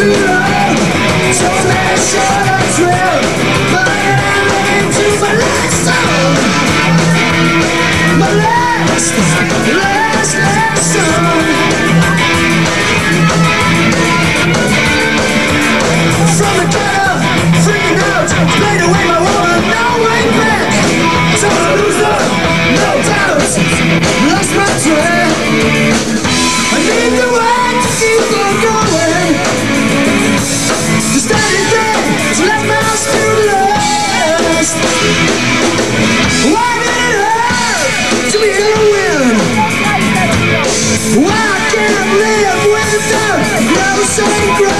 to love, so make sure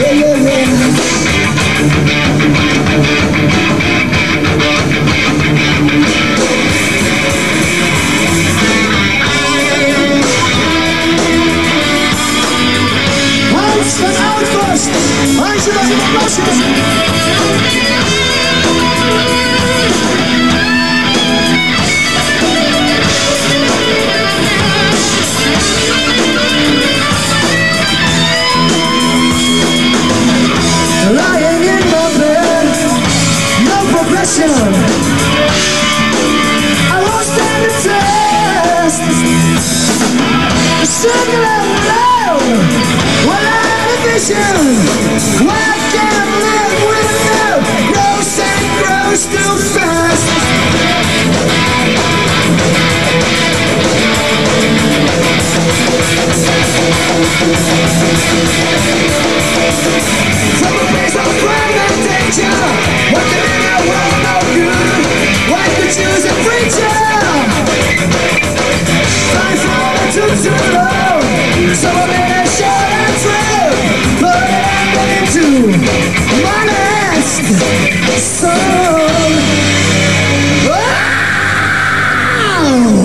Yeah, yeah, yeah. Eins, wenn ein Fass, eins, condition. Why can't I live with you? Grows and grows too fast. From a place of pride and danger. Money, soul. Wow!